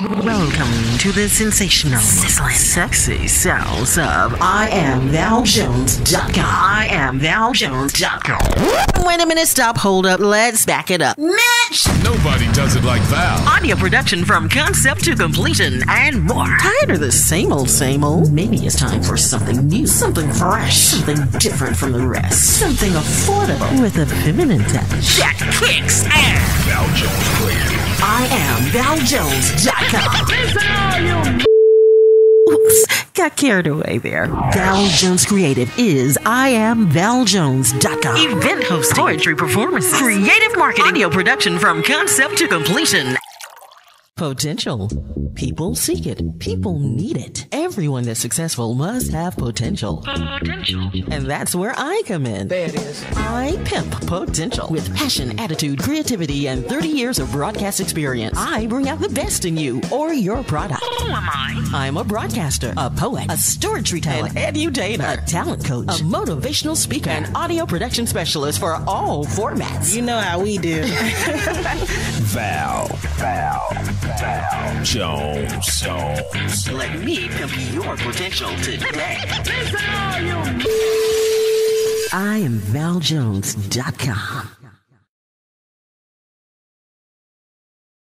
Welcome to the sensational, sizzling, sexy sounds of I am ValJones.com. I am. Wait a minute, stop, hold up, let's back it up. Mitch! Nobody does it like Val. Audio production from concept to completion and more. Tired of the same old, same old? Maybe it's time for something new, something fresh, something different from the rest, something affordable with a feminine touch that kicks ass. Val Jones. ValJones.com. Oops, got carried away there. Val Jones Creative is I am ValJones.com. Event hosting, poetry performances, creative marketing, audio production from concept to completion. Potential. People seek it. People need it. Everyone that's successful must have potential. Potential. And that's where I come in. There it is. I pimp potential. With passion, attitude, creativity, and 30 years of broadcast experience, I bring out the best in you or your product. Who am I? I'm a broadcaster, a poet, a storage retailer, an edutainer, a talent coach, a motivational speaker, an audio production specialist for all formats. You know how we do. Val. Val. Val. Jones. Jones. Let me pimp your potential today. I am ValJones.com.